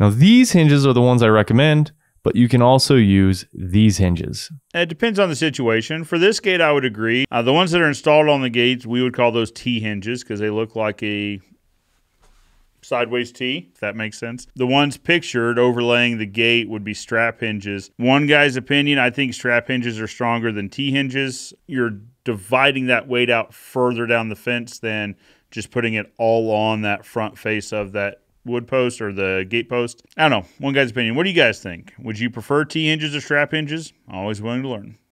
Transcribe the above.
Now, these hinges are the ones I recommend, but you can also use these hinges. It depends on the situation. For this gate, I would agree. Uh, the ones that are installed on the gates, we would call those T hinges because they look like a sideways T, if that makes sense. The ones pictured overlaying the gate would be strap hinges. One guy's opinion, I think strap hinges are stronger than T hinges. You're dividing that weight out further down the fence than just putting it all on that front face of that wood post or the gate post. I don't know. One guy's opinion. What do you guys think? Would you prefer T hinges or strap hinges? Always willing to learn.